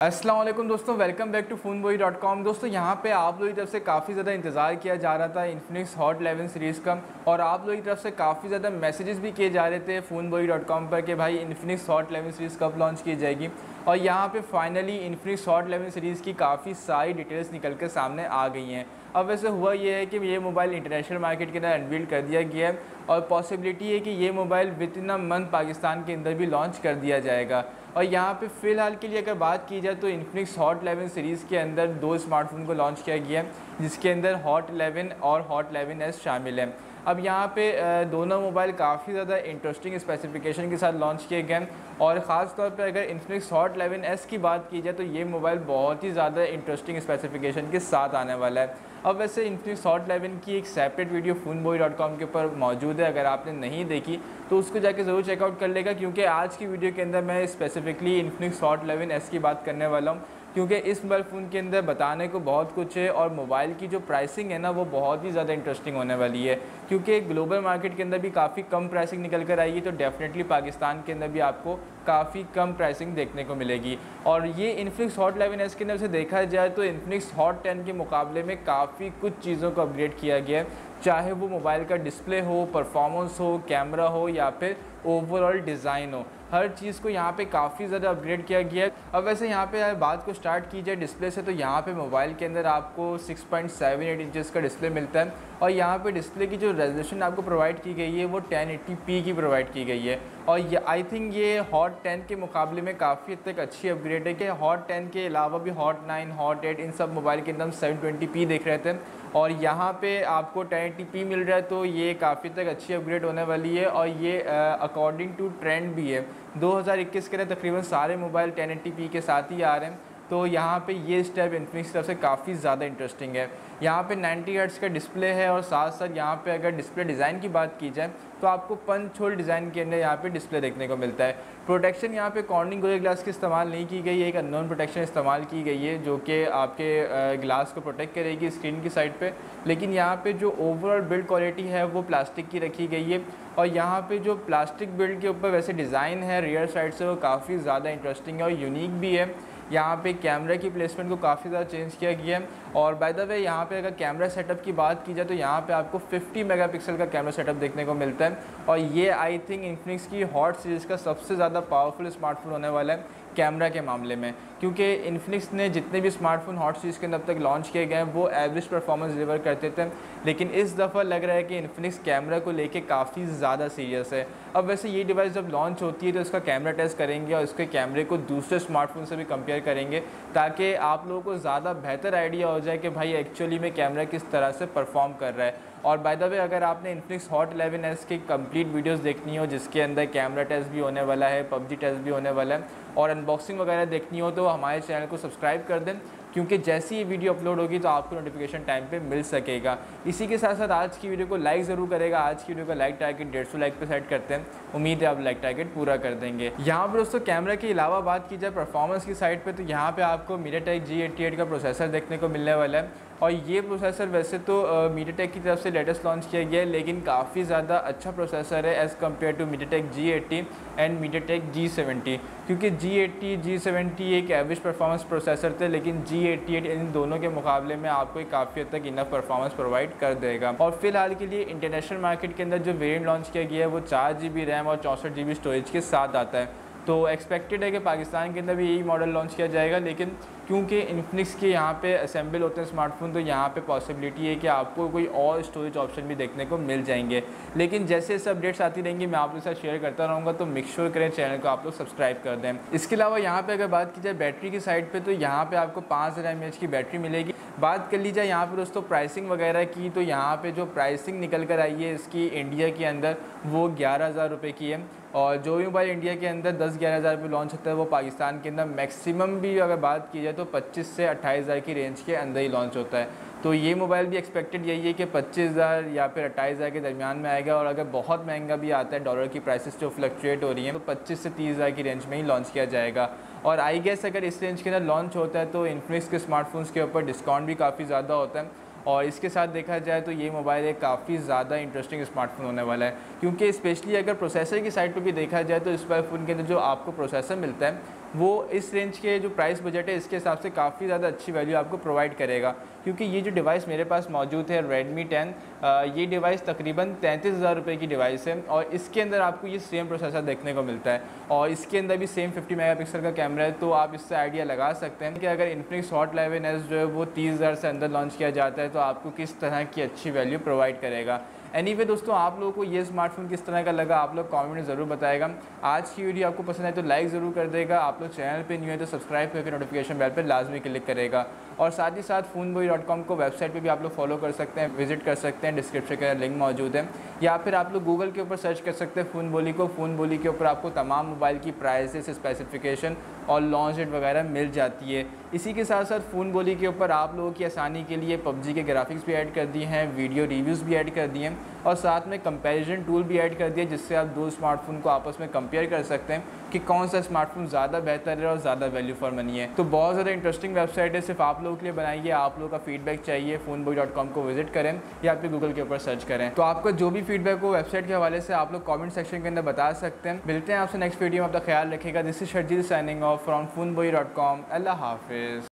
वालेकुम दोस्तों welcome back to phone boy dot com दोस्तों, यहाँ पे आप लोगों की तरफ़ से काफ़ी ज़्यादा इंतज़ार किया जा रहा था इन्फिनिक्स हॉट 11 सीरीज़ का और आप लोगों की तरफ़ से काफ़ी ज़्यादा मैसेजेस भी किए जा रहे थे फ़ोन बोई डॉट कॉम पर कि भाई इन्फिनिक्स हॉट 11 सीरीज़ कब लॉन्च की जाएगी। और यहाँ पे फाइनली इन्फिनिक्स हॉट 11 सीरीज़ की काफ़ी सारी डिटेल्स निकल कर सामने आ गई हैं। अब वैसे हुआ ये है कि ये मोबाइल इंटरनेशनल मार्केट के अंदर अनबिल्ड कर दिया गया है। और पॉसिबिलिटी है कि ये mobile within a month Pakistan के अंदर भी लॉन्च कर दिया जाएगा। और यहाँ पे फ़िलहाल के लिए अगर बात की जाए तो इन्फिनिक्स हॉट 11 सीरीज़ के अंदर दो स्मार्टफ़ोन को लॉन्च किया गया है, जिसके अंदर हॉट 11 और हॉट 11s शामिल है। अब यहाँ पे दोनों मोबाइल काफ़ी ज़्यादा इंटरेस्टिंग स्पेसिफिकेशन के साथ लॉन्च किए गए हैं। और ख़ास तौर पे अगर इन्फिनिक्स हॉट 11s की बात की जाए तो ये मोबाइल बहुत ही ज़्यादा इंटरेस्टिंग स्पेसिफिकेशन के साथ आने वाला है। अब वैसे इन्फिनिक्स हॉट 11 की एक सेपरेट वीडियो फ़ोन के ऊपर मौजूद है, अगर आपने नहीं देखी तो उसको जाके ज़रूर चेकआउट कर लेगा, क्योंकि आज की वीडियो के अंदर मैं स्पेसिफिकली इन्फिनिक्स हॉट 11s की बात करने वाला हूँ, क्योंकि इस मोबाइल फ़ोन के अंदर बताने को बहुत कुछ है और मोबाइल की जो प्राइसिंग है ना, वो बहुत ही ज़्यादा इंटरेस्टिंग होने वाली है। क्योंकि ग्लोबल मार्केट के अंदर भी काफ़ी कम प्राइसिंग निकल कर आएगी तो डेफिनेटली पाकिस्तान के अंदर भी आपको काफ़ी कम प्राइसिंग देखने को मिलेगी। और ये इन्फिनिक्स हॉट एलेवन एस के अंदर से देखा जाए तो इन्फिनिक्स हॉट टेन के मुकाबले में काफ़ी कुछ चीज़ों को अपग्रेड किया गया है। चाहे वो मोबाइल का डिस्प्ले हो परफॉर्मेंस हो कैमरा हो, या फिर ओवरऑल डिज़ाइन हो, हर चीज़ को यहाँ पे काफ़ी ज़्यादा अपग्रेड किया गया है। अब वैसे यहाँ पे बात को स्टार्ट की जाए डिस्प्ले से तो यहाँ पे मोबाइल के अंदर आपको 6.78 पॉइंट इंचज़ का डिस्प्ले मिलता है। और यहाँ पे डिस्प्ले की जो रेजोल्यूशन आपको प्रोवाइड की गई है, वो 1080p की प्रोवाइड की गई है। और ये आई थिंक ये हॉट 10 के मुकाबले में काफ़ी हद तक अच्छी अपग्रेड है कि हॉट 10 के अलावा भी हॉट 9 हॉट 8 इन सब मोबाइल के अंदर हम सेवन देख रहे थे। और यहाँ पे आपको टेन मिल रहा है तो ये काफ़ी तक अच्छी अपग्रेड होने वाली है। और ये अकॉर्डिंग टू ट्रेंड भी है। 2021 के लिए तकरीबन सारे मोबाइल 1080p के साथ ही आ रहे हैं। तो यहाँ पे ये स्टेप इन्फिनिक्स तरफ़ से काफ़ी ज़्यादा इंटरेस्टिंग है। यहाँ पे 90 हर्ट्स का डिस्प्ले है और साथ साथ यहाँ पे अगर डिस्प्ले डिज़ाइन की बात की जाए तो आपको पंच होल डिज़ाइन के अंदर यहाँ पे डिस्प्ले देखने को मिलता है। प्रोटेक्शन यहाँ पे कॉर्निंग गोले ग्लास की इस्तेमाल नहीं की गई है, एक अननोन प्रोटेक्शन इस्तेमाल की गई है, जो कि आपके ग्लास को प्रोटेक्ट करेगी स्क्रीन की साइड पर लेकिन यहाँ पर जो ओवरऑल बिल्ड क्वालिटी है, वो प्लास्टिक की रखी गई है। और यहाँ पर जो प्लास्टिक बिल्ड के ऊपर वैसे डिज़ाइन है रियर साइड से, वो काफ़ी ज़्यादा इंटरेस्टिंग है और यूनिक भी है। यहाँ पे कैमरा की प्लेसमेंट को काफ़ी ज़्यादा चेंज किया गया है। और बाय द वे यहाँ पे अगर कैमरा सेटअप की बात की जाए तो यहाँ पे आपको 50 मेगापिक्सल का कैमरा सेटअप देखने को मिलता है। और ये आई थिंक इन्फिनिक्स की हॉट सीरीज़ का सबसे ज़्यादा पावरफुल स्मार्टफ़ोन होने वाला है। कैमरा के मामले में, क्योंकि इन्फिनिक्स ने जितने भी स्मार्टफ़ोन हॉट सीरीज़ के अंदर तक लॉन्च किए गए हैं, वो एवरेज परफॉर्मेंस डिलीवर करते थे। लेकिन इस दफ़ा लग रहा है कि इन्फिनिक्स कैमरा को लेके काफ़ी ज़्यादा सीरियस है। अब वैसे ये डिवाइस जब लॉन्च होती है तो इसका कैमरा टेस्ट करेंगे और इसके कैमरे को दूसरे स्मार्टफ़ोन से भी कंपेयर करेंगे, ताकि आप लोगों को ज़्यादा बेहतर आइडिया हो जाए कि भाई एक्चुअली में कैमरा किस तरह से परफॉर्म कर रहा है। और बाय द वे अगर आपने इन्फिनिक्स हॉट 11s की कंप्लीट वीडियोस देखनी हो, जिसके अंदर कैमरा टेस्ट भी होने वाला है, पबजी टेस्ट भी होने वाला है, और अनबॉक्सिंग वगैरह देखनी हो तो हमारे चैनल को सब्सक्राइब कर दें। क्योंकि जैसी ये वीडियो अपलोड होगी तो आपको नोटिफिकेशन टाइम पे मिल सकेगा। इसी के साथ साथ आज की वीडियो को लाइक ज़रूर करेगा। आज की वीडियो का लाइक टारगेट डेढ़ सौ लाइक पे सेट करते हैं। उम्मीद है आप लाइक टारगेट पूरा कर देंगे। यहाँ पर दोस्तों कैमरा के अलावा बात की जाए परफॉर्मेंस की साइड पर तो यहाँ पर आपको मीडिया टेक जी का प्रोसेसर देखने को मिलने वाला है। और ये प्रोसेसर वैसे तो मीडिया टेक की तरफ़ से लेटेस्ट लॉन्च किया गया है, लेकिन काफ़ी ज़्यादा अच्छा प्रोसेसर है as compare to MediaTek G eighty and MediaTek G seventy क्योंकि जी एट्टी जी सेवेंटी एक एवरेज परफॉर्मेंस प्रोसेसर थे, लेकिन जी एट्टी एट इन दोनों के मुकाबले में आपको काफ़ी हद तक इनफ परफॉर्मेंस प्रोवाइड कर देगा। और फ़िलहाल के लिए इंटरनेशनल मार्केट के अंदर जो वेरियंट लॉन्च किया गया है, वो चार जी बी रैम और चौंसठ जी बी स्टोरेज के साथ आता है। तो एक्सपेक्टेड है कि पाकिस्तान के अंदर भी यही मॉडल लॉन्च किया जाएगा, लेकिन क्योंकि इन्फिनिक्स के यहाँ पे असेंबल होते हैं स्मार्टफ़ोन तो यहाँ पे पॉसिबिलिटी है कि आपको कोई और स्टोरेज ऑप्शन भी देखने को मिल जाएँगे। लेकिन जैसे जैसे अपडेट्स आती रहेंगी, मैं आप लोग साथ शेयर करता रहूँगा तो मिक श्योर करें चैनल को आप लोग सब्सक्राइब कर दें। इसके अलावा यहाँ पर अगर बात की जाए बैटरी की साइड पर तो यहाँ पर आपको पाँच हज़ार की बैटरी मिलेगी। बात कर ली जाए यहाँ पर दोस्तों प्राइसिंग वगैरह की तो यहाँ पर जो प्राइसिंग निकल कर आई है इसकी इंडिया के अंदर, वो ग्यारह हज़ार रुपये की है। और जो भी मोबाइल इंडिया के अंदर दस ग्यारह हज़ार रुपये लॉन्च होता है, वो पाकिस्तान के अंदर मैक्सिमम भी अगर बात की जाए तो पच्चीस से अट्ठाईस हज़ार की रेंज के अंदर ही लॉन्च होता है। तो ये मोबाइल भी एक्सपेक्टेड यही है कि पच्चीस हज़ार या फिर अट्ठाईस हज़ार के दरमियान में आएगा, और अगर बहुत महँगा भी आता है डॉलर की प्राइसेस जो फ्लक्चुएट हो रही हैं तो पच्चीस से तीस हज़ार की रेंज में ही लॉन्च किया जाएगा। और आई गेस अगर इस रेंज के अंदर लॉन्च होता है तो इन्फिनिक्स के स्मार्टफोन्स के ऊपर डिस्काउंट भी काफ़ी ज़्यादा होता है। और इसके साथ देखा जाए तो ये मोबाइल एक काफ़ी ज़्यादा इंटरेस्टिंग स्मार्टफ़ोन होने वाला है। क्योंकि स्पेशली अगर प्रोसेसर की साइड पर भी देखा जाए तो इस फ़ोन के अंदर जो आपको प्रोसेसर मिलता है वो इस रेंज के जो प्राइस बजट है, इसके हिसाब से काफ़ी ज़्यादा अच्छी वैल्यू आपको प्रोवाइड करेगा। क्योंकि ये जो डिवाइस मेरे पास मौजूद है, Redmi 10 ये डिवाइस तकरीबन तैंतीस हज़ार रुपये की डिवाइस है और इसके अंदर आपको ये सेम प्रोसेसर देखने को मिलता है। और इसके अंदर भी सेम 50 मेगापिक्सल का कैमरा है तो आप इससे आइडिया लगा सकते हैं कि अगर इन्फिनिक्स हॉट लेवन एस जो है, वो तीस हज़ार से अंदर लॉन्च किया जाता है तो आपको किस तरह की अच्छी वैल्यू प्रोवाइड करेगा। एनी anyway, दोस्तों आप लोगों को ये स्मार्टफ़ोन किस तरह का लगा आप लोग कमेंट में ज़रूर बताएगा। आज की वीडियो आपको पसंद है तो लाइक ज़रूर कर देगा। आप लोग चैनल पे न्यू है तो सब्सक्राइब करके नोटिफिकेशन बेल पर लाजमी क्लिक करेगा। और साथ ही साथ फ़ोन को वेबसाइट पर भी आप लोग फॉलो कर सकते हैं विज़िट कर सकते हैं डिस्क्रिप्शन का लिंक मौजूद है। या फिर आप लोग गूगल के ऊपर सर्च कर सकते हैं फ़ोन बोली को। फ़ोन बोली के ऊपर आपको तमाम मोबाइल की प्राइसेस स्पेसिफिकेशन और लॉन्च डेट वगैरह मिल जाती है। इसी के साथ साथ फ़ोन बोली के ऊपर आप लोगों की आसानी के लिए पबजी के ग्राफिक्स भी ऐड कर दिए हैं वीडियो रिव्यूज़ भी ऐड कर दिए हैं और साथ में कंपैरिजन टूल भी ऐड कर दिए जिससे आप दो स्मार्टफ़ोन को आपस में कंपेयर कर सकते हैं। कि कौन सा स्मार्टफ़ोन ज़्यादा बेहतर है और ज़्यादा वैल्यू फॉर मनी है। तो बहुत ज़्यादा इंटरेस्टिंग वेबसाइट है, सिर्फ़ आप लोगों के लिए बनाई है। आप लोगों का फीडबैक चाहिए फ़ोन को विज़िट करें या फिर गूगल के ऊपर सर्च करें। तो आपका जो भी फीडबैक हो वेबसाइट के हवाले से आप लोग कॉमेंट सेक्शन के अंदर बता सकते हैं। मिलते हैं आपसे नेक्स्ट वीडियो में। अपना ख्याल रखेगा this is Sharjeel signing off from phone अल्लाह हाफिज़।